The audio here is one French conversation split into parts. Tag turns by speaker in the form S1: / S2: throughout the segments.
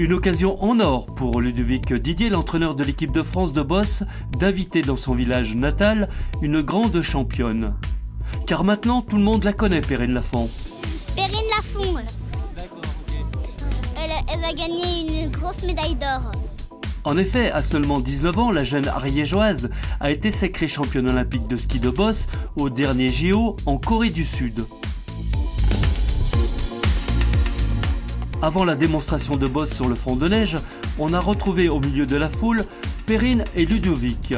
S1: Une occasion en or pour Ludovic Didier, l'entraîneur de l'équipe de France de boss, d'inviter dans son village natal une grande championne. Car maintenant, tout le monde la connaît, Perrine Lafont.
S2: Perrine Lafont. Elle, elle a gagné une grosse médaille d'or.
S1: En effet, à seulement 19 ans, la jeune ariégeoise a été sacrée championne olympique de ski de boss au dernier JO en Corée du Sud. Avant la démonstration de boss sur le front de neige, on a retrouvé au milieu de la foule Perrine et Ludovic.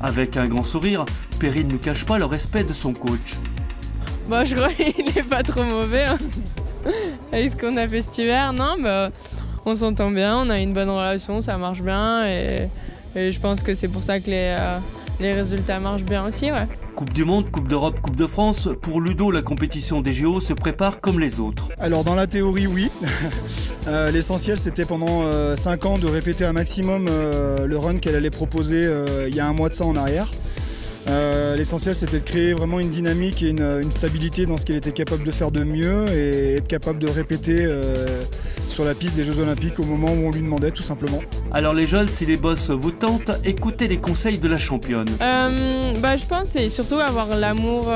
S1: Avec un grand sourire, Perrine ne cache pas le respect de son coach.
S3: Bah, je crois qu'il est pas trop mauvais. Hein. Avec ce qu'on a fait cet hiver, non bah, on s'entend bien, on a une bonne relation, ça marche bien et, je pense que c'est pour ça que les, euh, les résultats marchent bien aussi. Ouais.
S1: Coupe du Monde, Coupe d'Europe, Coupe de France, pour Ludo, la compétition des JO se prépare comme les autres.
S4: Alors dans la théorie, oui. Euh, l'essentiel, c'était pendant 5 euh, ans de répéter un maximum le run qu'elle allait proposer il y a un mois de ça en arrière. Euh, l'essentiel c'était de créer vraiment une dynamique et une, stabilité dans ce qu'elle était capable de faire de mieux et être capable de répéter euh, sur la piste des Jeux Olympiques au moment où on lui demandait tout simplement.
S1: Alors les jeunes, si les boss vous tentent, écoutez les conseils de la championne.
S3: Euh, bah, je pense c'est surtout avoir l'amour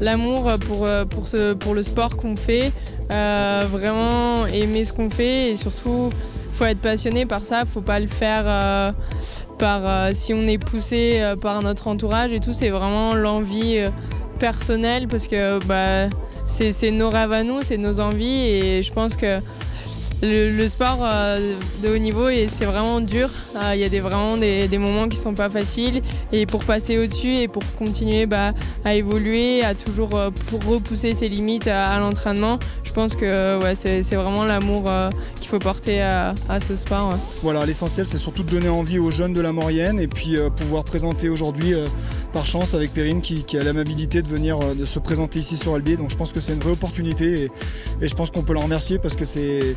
S3: l'amour pour, pour, ce, pour le sport qu'on fait, vraiment aimer ce qu'on fait et surtout faut être passionné par ça, faut pas le faire par euh, si on est poussé euh, par notre entourage et tout, c'est vraiment l'envie euh, personnelle parce que bah, c'est nos rêves à nous, c'est nos envies et je pense que le, sport de haut niveau, c'est vraiment dur. Il y a vraiment des, moments qui sont pas faciles et pour passer au-dessus et pour continuer bah, à évoluer, à toujours pour repousser ses limites à, l'entraînement, je pense que c'est vraiment l'amour faut porter à, ce sport.
S4: Voilà, l'essentiel c'est surtout de donner envie aux jeunes de la Maurienne et puis euh, pouvoir présenter aujourd'hui euh, par chance avec Perrine qui, a l'amabilité de venir euh, de se présenter ici sur Albier. Donc je pense que c'est une vraie opportunité et, je pense qu'on peut la remercier parce que c'est.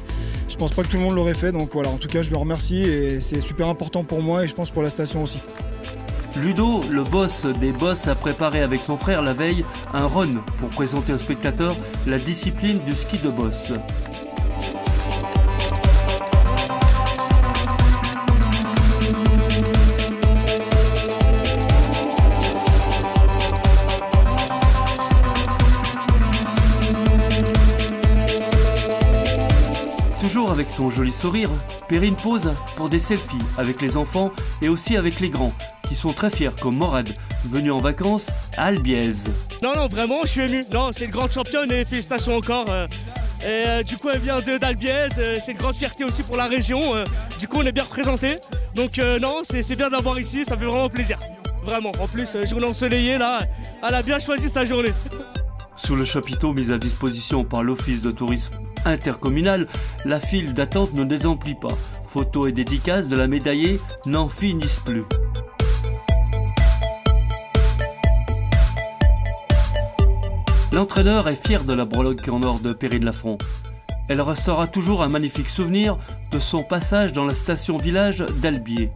S4: Je pense pas que tout le monde l'aurait fait. Donc voilà, en tout cas je le remercie et c'est super important pour moi et je pense pour la station aussi.
S1: Ludo, le boss des boss, a préparé avec son frère la veille un run pour présenter aux spectateurs la discipline du ski de boss. Avec son joli sourire, Perrine pose pour des selfies avec les enfants et aussi avec les grands, qui sont très fiers comme Morad, venu en vacances à Albiez.
S5: Non, non, vraiment, je suis ému. Non, c'est une grande championne et félicitations encore. Euh. Et euh, du coup, elle vient d'Albiez, euh, c'est une grande fierté aussi pour la région. Du coup, on est bien représenté. Donc, non, c'est bien d'avoir ici, ça fait vraiment plaisir. Vraiment. En plus, journée ensoleillée, là, elle a bien choisi sa journée.
S1: Sous le chapiteau mis à disposition par l'Office de tourisme intercommunal, la file d'attente ne désemplit pas. Photos et dédicaces de la médaillée n'en finissent plus. L'entraîneur est fier de la breloque en or de Perrine Lafont. Elle restera toujours un magnifique souvenir de son passage dans la station village d'Albier.